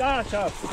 Ciao. Ciao,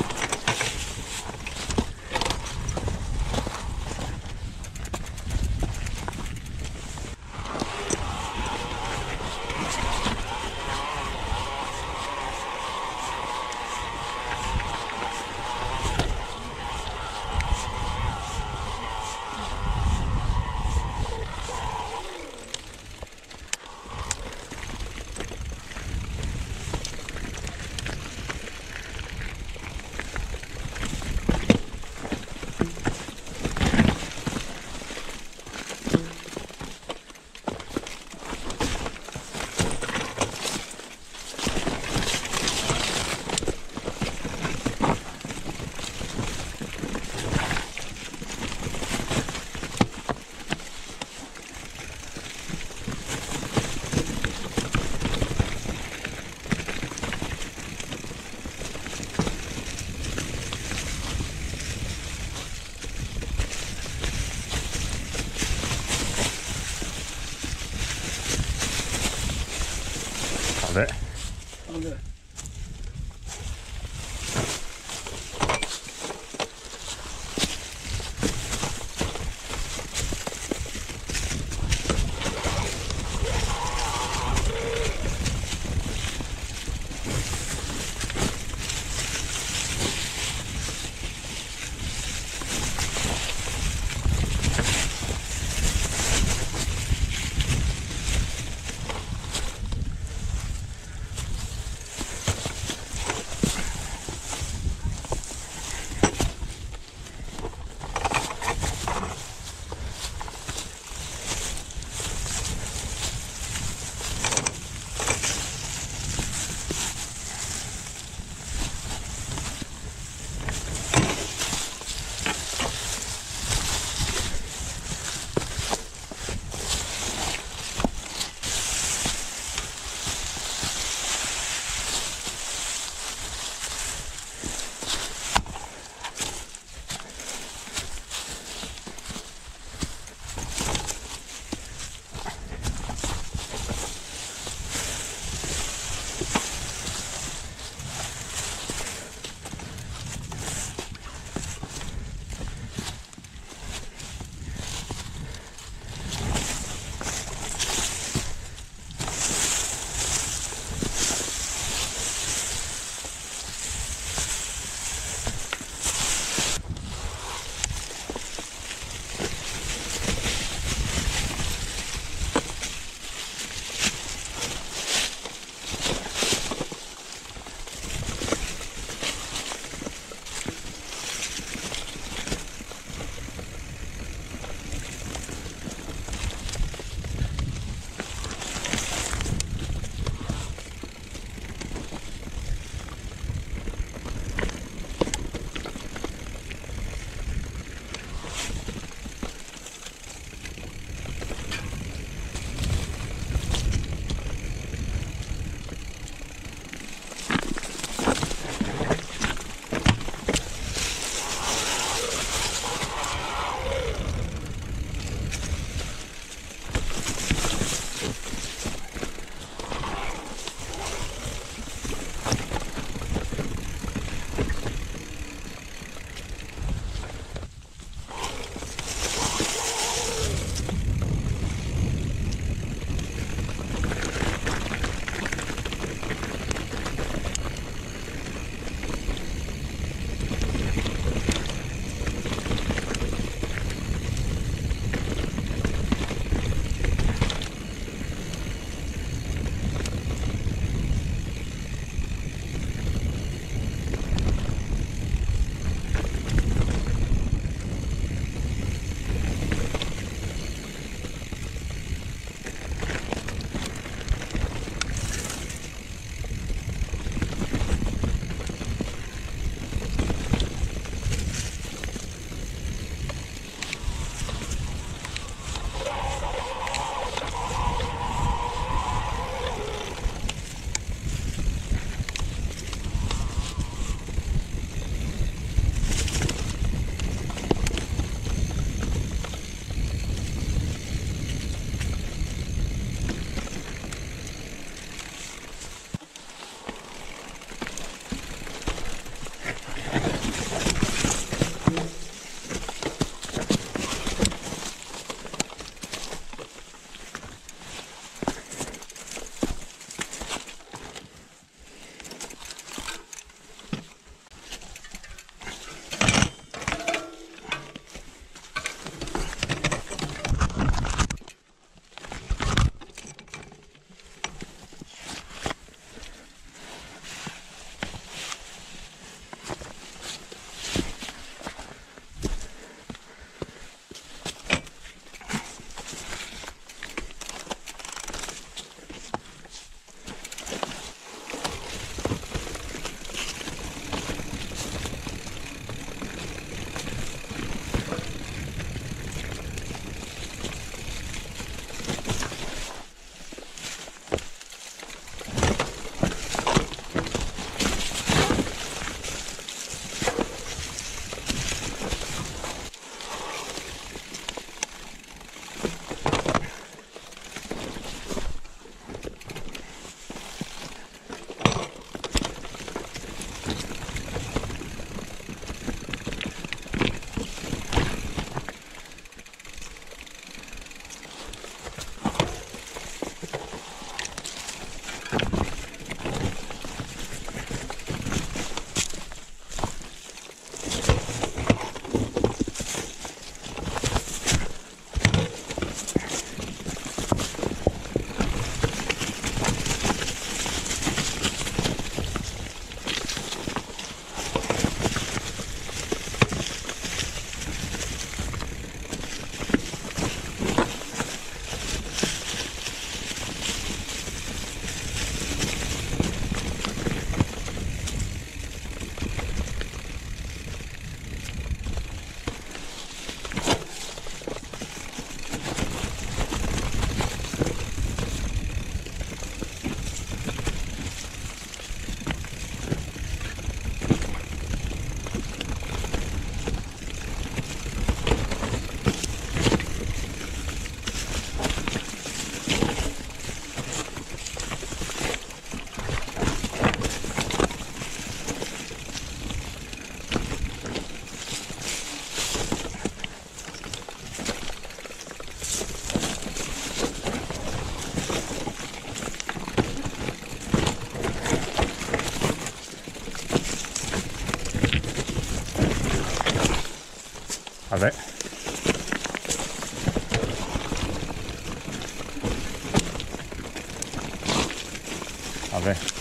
Vabbè.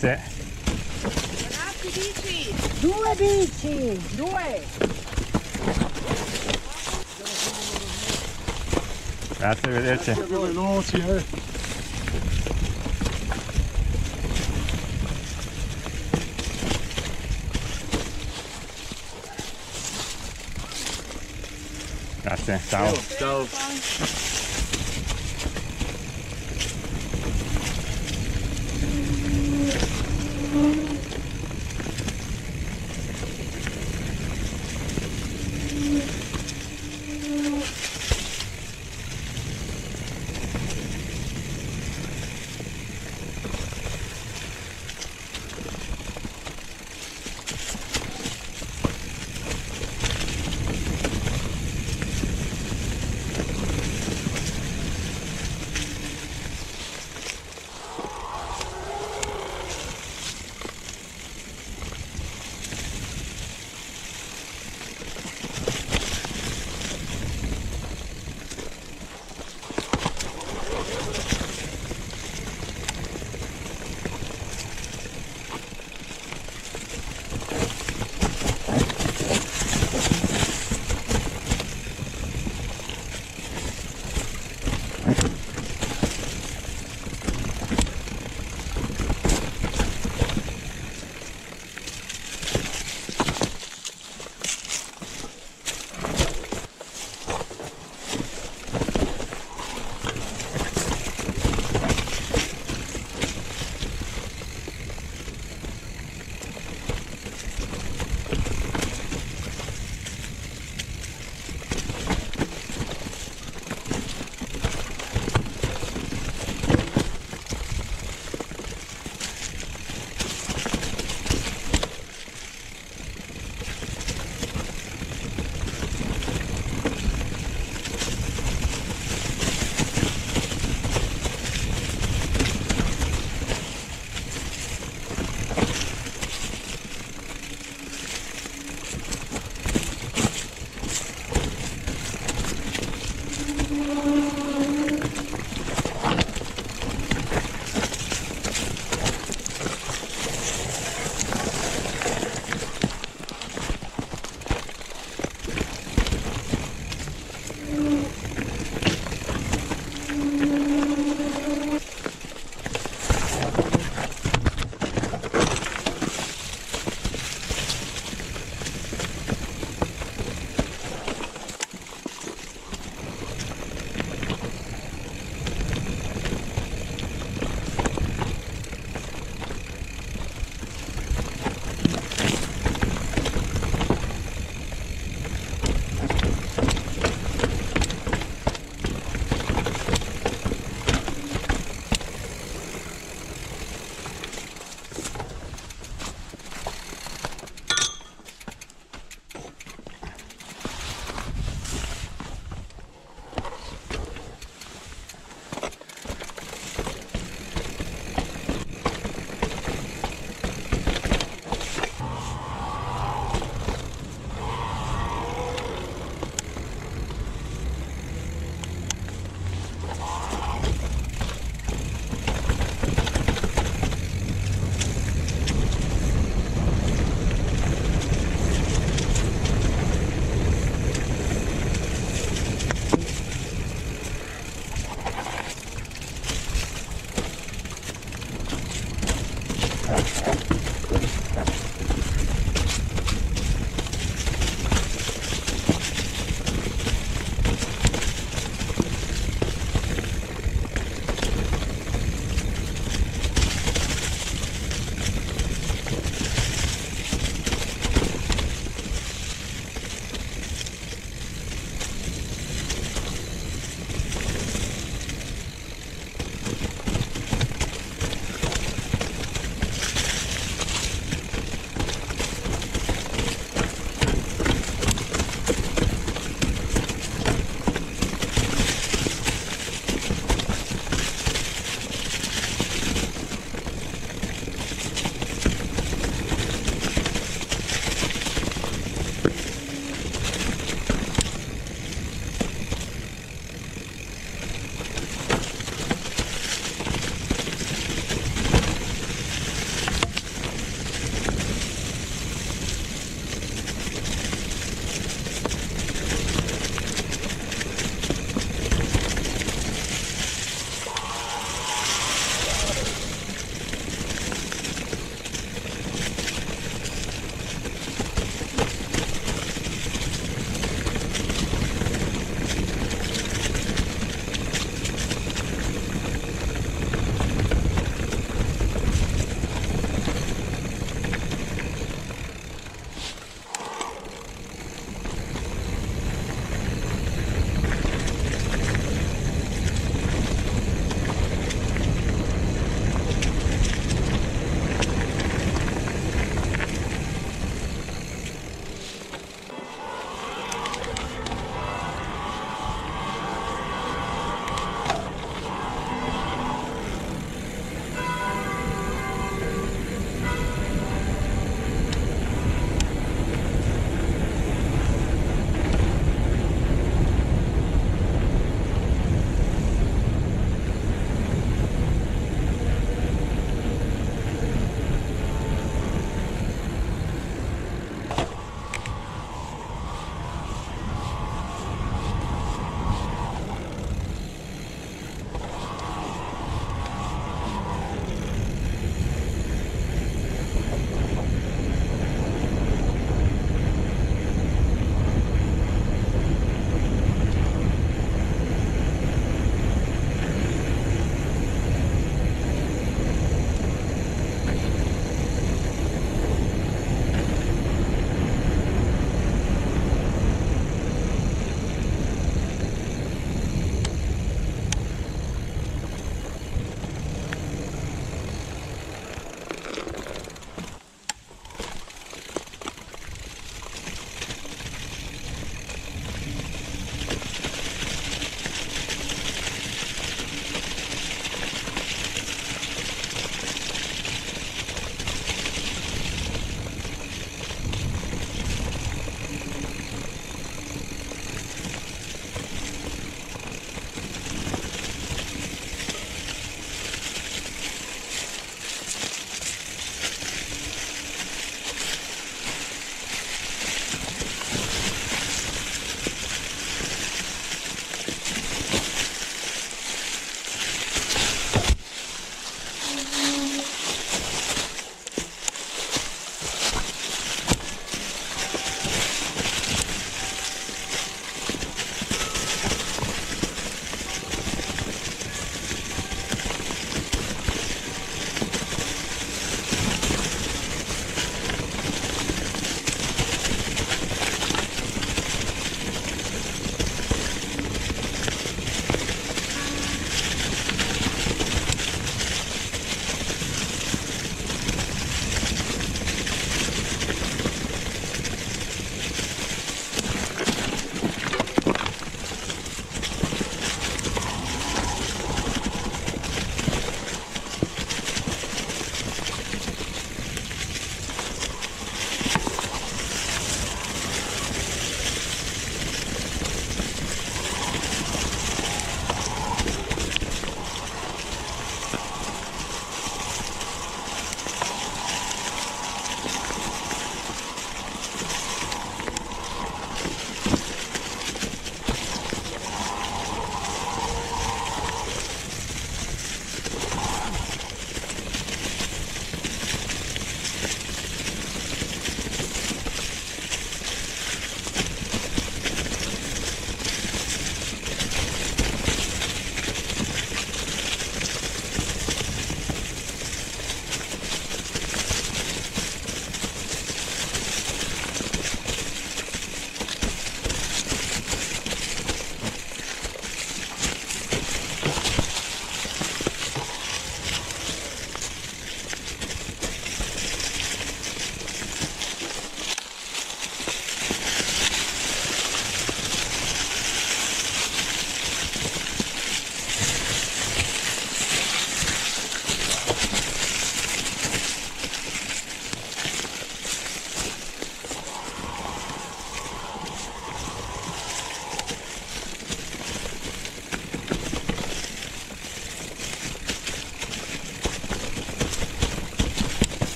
Grazie. Ragazzi, bici! Due bici, due. Grazie, arrivederci. Veloci, eh. Grazie, ciao. Ciao.